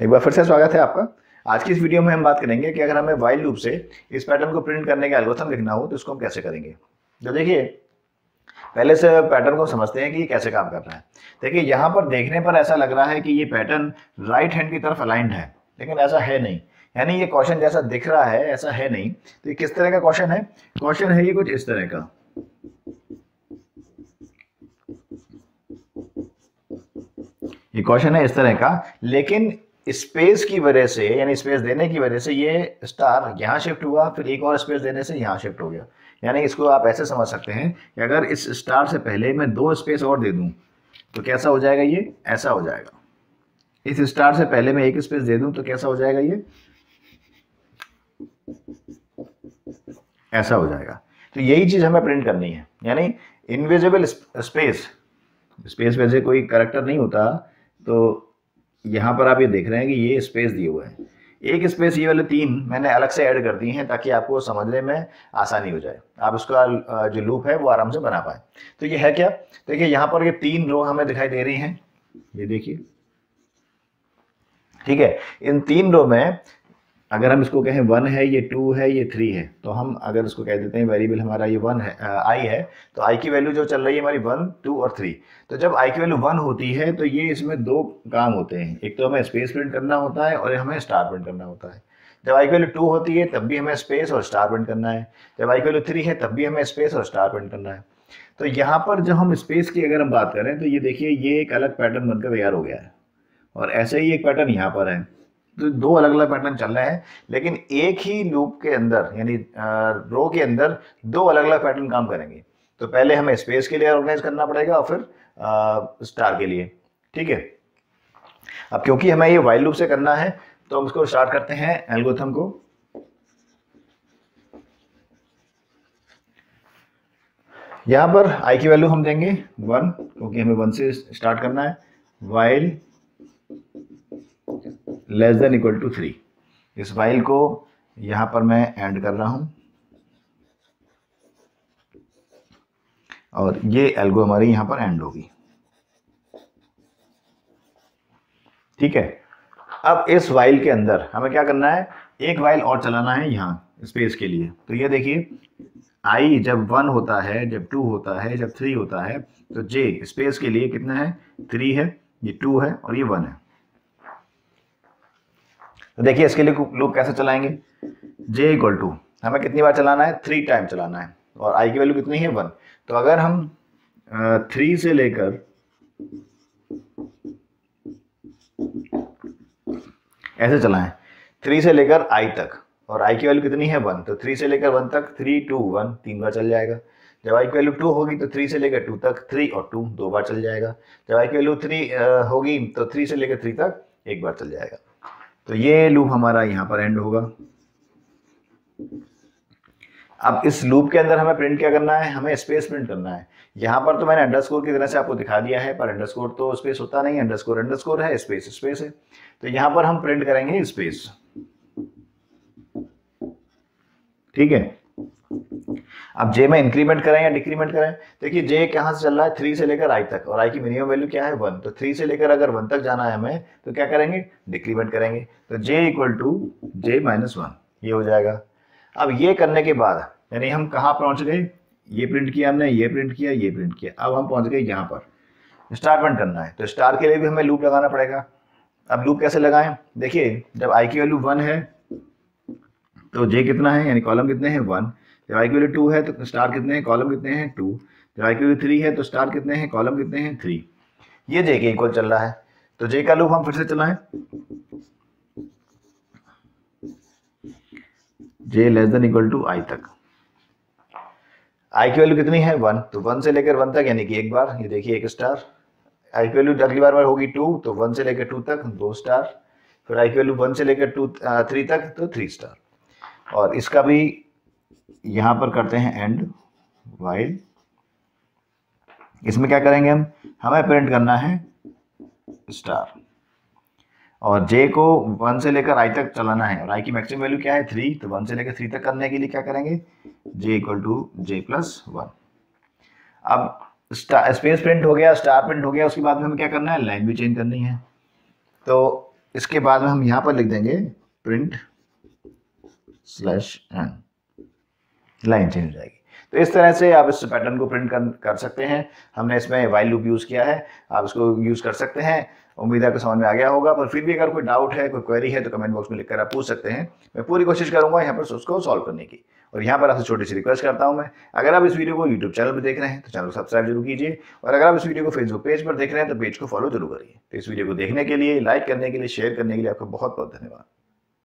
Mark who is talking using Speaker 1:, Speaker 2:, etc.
Speaker 1: एक बार फिर से स्वागत है आपका। आज की इस वीडियो में हम बात करेंगे कि अगर हमें वाइल लूप से इस पैटर्न को प्रिंट करने का एल्गोरिथम लिखना हो तो इसको हम कैसे करेंगे? तो देखिए, पहले से पैटर्न को समझते हैं कि ये कैसे काम कर रहा है। देखिए, यहाँ पर देखने पर ऐसा लग रहा है कि ये पैटर्न राइट हैंड की तरफ़ अलाइंड है, लेकिन ऐसा है नहीं। यानी ये क्वेश्चन जैसा दिख रहा है, ऐसा है नहीं। तो ये किस तरह का क्वेश्चन है? क्वेश्चन है ये कुछ इस तरह का। ये क्वेश्चन है इस तरह का, लेकिन स्पेस की वजह से, यानी स्पेस देने की वजह से ये स्टार यहाँ शिफ्ट हुआ, फिर एक और स्पेस देने से यहाँ शिफ्ट हो गया। यानी इसको आप ऐसे समझ सकते हैं कि अगर इस स्टार से पहले मैं दो स्पेस और दे दूँ तो कैसा हो जाएगा ये? ऐसा हो जाएगा। इस स्टार से पहले मैं एक स्पेस दे दूँ तो कैसा हो जाएगा ये? ऐसा हो जाएगा। तो यही चीज़ हमें प्रिंट करनी है। यानी इनविजिबल स्पेस स्पेस वैसे कोई करेक्टर नहीं होता तो यहाँ पर आप ये देख रहे हैं कि ये स्पेस दिए हुए हैं। एक स्पेस ये वाले तीन मैंने अलग से ऐड कर दी हैं ताकि आपको समझने में आसानी हो जाए। आप उसका जो लूप है वो आराम से बना पाए। तो ये है क्या? देखिए, यहाँ पर ये तीन रो हमें दिखाई दे रही हैं। ये देखिए। ठीक है? इन तीन रो में अगर हम इसको कहें वन है, ये टू है, ये थ्री है तो हम अगर इसको कह देते हैं वेरिएबल हमारा ये वन है आई है तो आई की वैल्यू जो चल रही है हमारी वन टू और थ्री तो जब आई की वैल्यू वन होती है तो ये इसमें दो काम होते हैं। एक तो हमें स्पेस प्रिंट करना होता है और हमें स्टार प्रिंट करना होता है। जब आई की वैल्यू टू होती है, तब भी हमें स्पेस और स्टार प्रिंट करना है। जब आई की वैल्यू थ्री है, तब भी हमें स्पेस और स्टार प्रिंट करना है। तो यहाँ पर जब हम स्पेस की अगर हम बात करें तो ये देखिए, ये एक अलग पैटर्न बनकर तैयार हो गया है। और ऐसे ही एक पैटर्न यहाँ पर है। दो अलग अलग पैटर्न चल रहे हैं, लेकिन एक ही लूप के अंदर, यानी रो के अंदर दो अलग अलग पैटर्न काम करेंगे। तो पहले हमें स्पेस के लिए ऑर्गेनाइज करना पड़ेगा और फिर स्टार के लिए। ठीक है? अब क्योंकि हमें ये वाइल लूप से करना है तो हम इसको स्टार्ट करते हैं एल्गोथम को। यहाँ पर आई की वैल्यू हम देंगे वन क्योंकि हमें वन से स्टार्ट करना है। While less than equal to three इस वाइल को यहाँ पर मैं एंड कर रहा हूँ। और ये एल्गो हमारी यहाँ पर एंड होगी। ठीक है? अब इस वाइल के अंदर हमें क्या करना है? एक वाइल और चलाना है यहाँ स्पेस के लिए। तो ये देखिए आई जब वन होता है, जब टू होता है, जब थ्री होता है तो जे स्पेस के लिए कितना है? थ्री है, ये टू है और ये वन है। तो देखिए, इसके लिए लूप कैसे चलाएँगे? जे इक्वल टू हमें कितनी बार चलाना है? थ्री टाइम चलाना है। और आई की वैल्यू कितनी है? वन तो अगर हम थ्री से लेकर, ऐसे चलाएँ। थ्री से लेकर आई तक। और आई की वैल्यू कितनी है? वन तो थ्री से लेकर वन तक थ्री टू वन तीन बार चल जाएगा। जब आई की वैल्यू टू होगी तो थ्री से लेकर टू तक थ्री और टू दो बार चल जाएगा। जब आई की वैल्यू थ्री होगी तो थ्री से लेकर थ्री तक, एक बार चल जाएगा। तो ये लूप हमारा यहाँ पर एंड होगा। अब इस लूप के अंदर हमें प्रिंट क्या करना है? हमें स्पेस प्रिंट करना है। यहाँ पर तो मैंने अंडरस्कोर की तरह से आपको दिखा दिया है, पर अंडरस्कोर तो स्पेस होता नहीं अंडरस्कोर अंडरस्कोर है स्पेस स्पेस है। तो यहाँ पर हम प्रिंट करेंगे स्पेस ठीक है? अब जे में इंक्रीमेंट करें या डिक्रीमेंट करें, देखिए जे कहाँ से चल रहा है? थ्री से लेकर आई तक। और आई की मिनिमम वैल्यू क्या है? वन तो थ्री से लेकर अगर वन तक जाना है हमें तो क्या करेंगे? डिक्रीमेंट करेंगे। तो j equal to j minus one ये हो जाएगा। अब ये करने के बाद, यानी हम कहाँ पहुँच गए? ये प्रिंट किया हमने, ये प्रिंट किया, ये प्रिंट किया। अब हम पहुँच गए यहाँ पर। स्टार प्रिंट करना है। तो स्टार के लिए भी हमें लूप लगाना पड़ेगा। अब लूप कैसे लगाएँ? देखिए, जब आई की वैल्यू वन है तो जे कितना है? यानी कॉलम कितने हैं? वन जब आई की टू है तो स्टार कितने हैं? कॉलम कितने हैं? टू जब आई की थ्री है तो स्टार कितने हैं? कॉलम कितने हैं? थ्री ये जे के इक्वल चल रहा है। तो जे का लूप हम फिर से चलाएँ। J less than equal to i तक। आई की वैल्यू कितनी है? वन तो वन से लेकर वन तक, यानी कि एक बार। ये देखिए एक स्टार आई की वैल्यू अगली बार होगी टू तो वन से लेकर टू तक, दो स्टार फिर आई की वैल्यू वन से लेकर टू थ्री तक तो थ्री स्टार और इसका भी यहाँ पर करते हैं एंड वाइल इसमें क्या करेंगे हम? हमें प्रिंट करना है स्टार और जे को वन से लेकर आई तक चलाना है। और आई की मैक्सिमम वैल्यू क्या है? थ्री तो वन से लेकर थ्री तक करने के लिए क्या करेंगे? J equal to j plus one अब स्पेस प्रिंट हो गया स्टार प्रिंट हो गया, उसके बाद में हमें क्या करना है? लाइन भी चेंज करनी है। तो इसके बाद में हम यहाँ पर लिख देंगे print slash n line change हो जाएगी। तो इस तरह से आप इस पैटर्न को प्रिंट कर, कर सकते हैं। हमने इसमें वाइल लूप यूज़ किया है। आप इसको यूज़ कर सकते हैं। उम्मीद है आपको समझ में आ गया होगा पर फिर भी अगर कोई डाउट है कोई क्वेरी है तो कमेंट बॉक्स में लिखकर आप पूछ सकते हैं। मैं पूरी कोशिश करूँगा यहाँ पर उसको सॉल्व करने की। और यहाँ पर आपसे छोटी सी रिक्वेस्ट करता हूँ मैं। अगर आप इस वीडियो को यूट्यूब चैनल पर देख रहे हैं तो चैनल को सब्सक्राइब ज़रूर कीजिए। और अगर आप इस वीडियो को फेसबुक पेज पर देख रहे हैं तो पेज को फॉलो ज़रूर करिए। तो इस वीडियो को देखने के लिए लाइक करने के लिए शेयर करने के लिए आपका बहुत बहुत धन्यवाद।